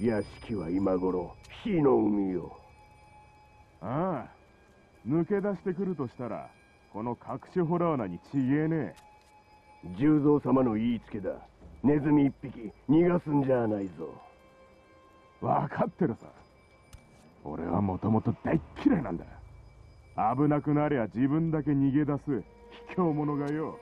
屋敷は今頃火の海よ。ああ抜け出してくるとしたらこの隠しホラー穴にちげえね。十三様の言いつけだ。ネズミ一匹逃がすんじゃないぞ。分かってるさ。俺はもともと大っ嫌いなんだ。危なくなりゃ自分だけ逃げ出す卑怯者がよ。